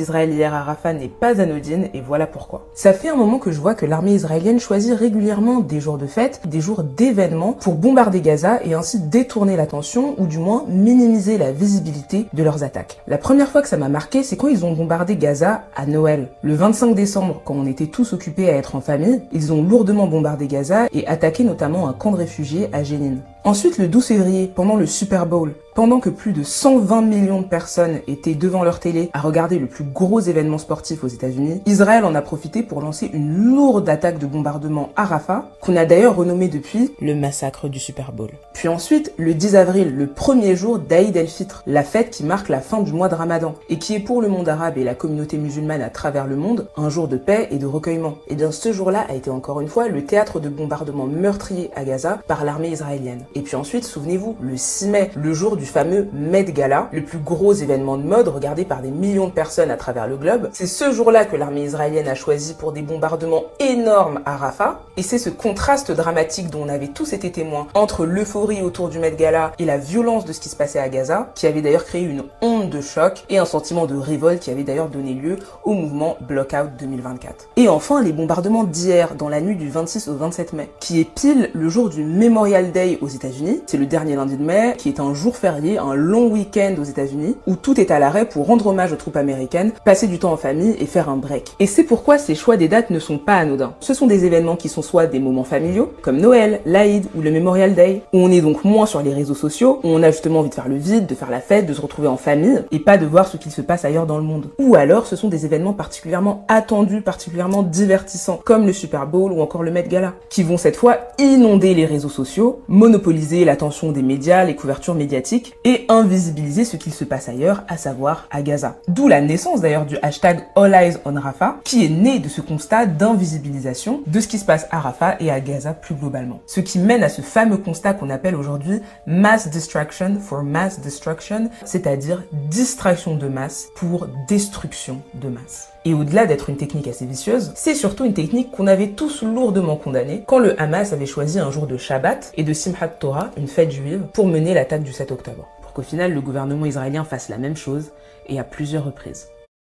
d'Israël hier à Rafah n'est pas anodine et voilà pourquoi. Ça fait un moment que je vois que l'armée israélienne choisit régulièrement des jours de fête, des jours d'événements pour bombarder Gaza et ainsi détourner l'attention ou du moins minimiser la visibilité de leurs attaques. La première fois que ça m'a marqué, c'est quand ils ont bombardé Gaza à Noël. Le 25 décembre, quand on était tous occupés à être en famille, ils ont lourdement bombardé Gaza et attaqué notamment un camp de réfugiés à Jénine. Ensuite, le 12 février, pendant le Super Bowl, pendant que plus de 120 millions de personnes étaient devant leur télé à regarder le plus gros événement sportif aux États-Unis, Israël en a profité pour lancer une lourde attaque de bombardement à Rafah, qu'on a d'ailleurs renommé depuis le massacre du Super Bowl. Puis ensuite, le 10 avril, le premier jour d'Aïd el-Fitr, la fête qui marque la fin du mois de Ramadan, et qui est pour le monde arabe et la communauté musulmane à travers le monde un jour de paix et de recueillement. Et bien ce jour-là a été encore une fois le théâtre de bombardements meurtriers à Gaza par l'armée israélienne. Et puis ensuite, souvenez-vous, le 6 mai, le jour du fameux Met Gala, le plus gros événement de mode regardé par des millions de personnes à travers le globe. C'est ce jour-là que l'armée israélienne a choisi pour des bombardements énormes à Rafah. Et c'est ce contraste dramatique dont on avait tous été témoins entre l'euphorie autour du Met Gala et la violence de ce qui se passait à Gaza, qui avait d'ailleurs créé une onde de choc et un sentiment de révolte qui avait d'ailleurs donné lieu au mouvement Blockout 2024. Et enfin, les bombardements d'hier, dans la nuit du 26 au 27 mai, qui est pile le jour du Memorial Day aux États-Unis. C'est le dernier lundi de mai, qui est un jour férié, un long week-end aux États-Unis, où tout est à l'arrêt pour rendre hommage aux troupes américaines, passer du temps en famille et faire un break. Et c'est pourquoi ces choix des dates ne sont pas anodins. Ce sont des événements qui sont soit des moments familiaux, comme Noël, l'Aïd ou le Memorial Day, où on est donc moins sur les réseaux sociaux, où on a justement envie de faire le vide, de faire la fête, de se retrouver en famille, et pas de voir ce qu'il se passe ailleurs dans le monde. Ou alors ce sont des événements particulièrement attendus, particulièrement divertissants, comme le Super Bowl ou encore le Met Gala, qui vont cette fois inonder les réseaux sociaux, l'attention des médias, les couvertures médiatiques, et invisibiliser ce qu'il se passe ailleurs, à savoir à Gaza. D'où la naissance d'ailleurs du hashtag All Eyes on Rafah, qui est né de ce constat d'invisibilisation de ce qui se passe à Rafah et à Gaza plus globalement. Ce qui mène à ce fameux constat qu'on appelle aujourd'hui Mass Distraction for Mass Destruction, c'est-à-dire distraction de masse pour destruction de masse. Et au-delà d'être une technique assez vicieuse, c'est surtout une technique qu'on avait tous lourdement condamnée quand le Hamas avait choisi un jour de Shabbat et de Simchat Torah, une fête juive, pour mener l'attaque du 7 octobre. Pour qu'au final le gouvernement israélien fasse la même chose et à plusieurs reprises.